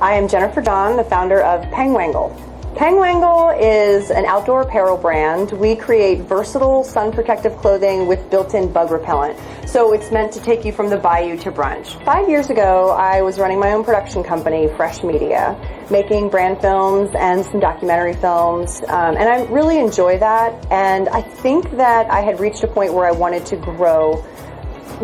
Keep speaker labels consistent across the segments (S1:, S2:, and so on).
S1: I am Jennifer Don, the founder of Pangwangle. Pangwangle is an outdoor apparel brand. We create versatile sun protective clothing with built-in bug repellent. So it's meant to take you from the bayou to brunch. Five years ago, I was running my own production company, Fresh Media, making brand films and some documentary films. Um, and I really enjoy that. And I think that I had reached a point where I wanted to grow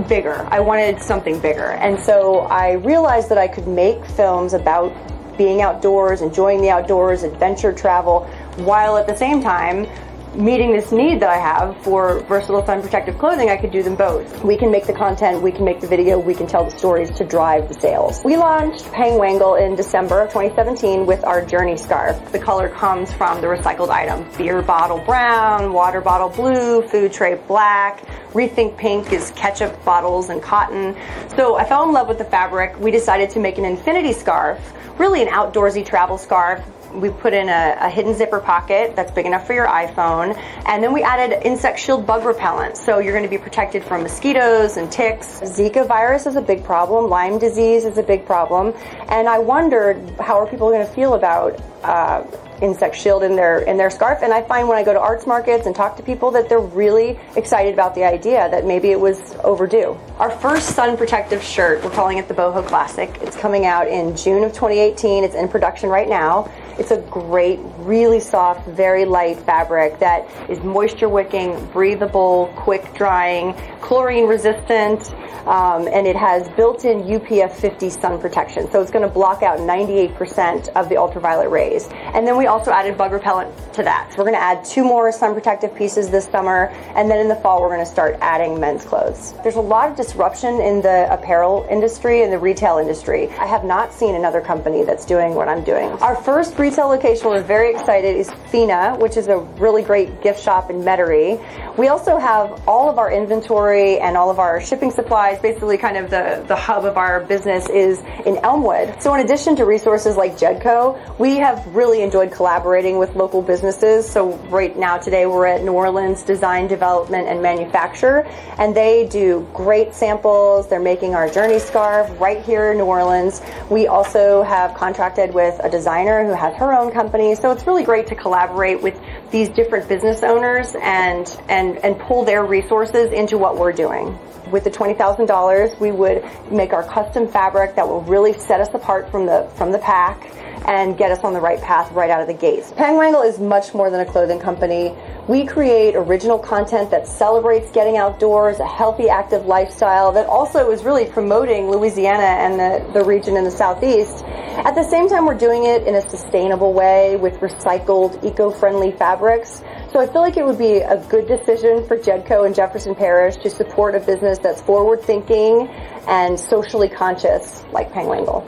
S1: bigger. I wanted something bigger. And so I realized that I could make films about being outdoors, enjoying the outdoors, adventure travel, while at the same time meeting this need that I have for versatile sun protective clothing, I could do them both. We can make the content, we can make the video, we can tell the stories to drive the sales. We launched Pangwangle in December of 2017 with our Journey scarf. The color comes from the recycled item. Beer bottle brown, water bottle blue, food tray black, Rethink Pink is ketchup bottles and cotton. So I fell in love with the fabric. We decided to make an infinity scarf, really an outdoorsy travel scarf we put in a, a, hidden zipper pocket that's big enough for your iPhone. And then we added insect shield bug repellent. So you're going to be protected from mosquitoes and ticks. Zika virus is a big problem. Lyme disease is a big problem. And I wondered how are people going to feel about uh, insect shield in their in their scarf. And I find when I go to arts markets and talk to people that they're really excited about the idea that maybe it was overdue. Our first sun protective shirt, we're calling it the Boho Classic. It's coming out in June of 2018. It's in production right now. It's a great, really soft, very light fabric that is moisture wicking, breathable, quick drying, chlorine resistant, um, and it has built-in UPF 50 sun protection. So it's going to block out 98% of the ultraviolet rays. And then we also added bug repellent to that. So we're going to add two more sun protective pieces this summer, and then in the fall we're going to start adding men's clothes. There's a lot of disruption in the apparel industry and the retail industry. I have not seen another company that's doing what I'm doing. Our first retail location we're very excited is Fina, which is a really great gift shop in Metairie. We also have all of our inventory and all of our shipping supplies, basically kind of the, the hub of our business is in Elmwood. So in addition to resources like Jedco, we have really enjoyed collaborating with local businesses. So right now today we're at New Orleans Design Development and Manufacture and they do great samples. They're making our journey scarf right here in New Orleans. We also have contracted with a designer who has her own company. So it's really great to collaborate with these different business owners and, and, and pull their resources into what we're doing. With the $20,000, we would make our custom fabric that will really set us apart from the, from the pack and get us on the right path right out of the gates. Pangwangle is much more than a clothing company. We create original content that celebrates getting outdoors, a healthy, active lifestyle that also is really promoting Louisiana and the, the region in the southeast. At the same time, we're doing it in a sustainable way with recycled, eco-friendly fabrics. So I feel like it would be a good decision for Jedco and Jefferson Parish to support a business that's forward thinking and socially conscious like Pangwangle.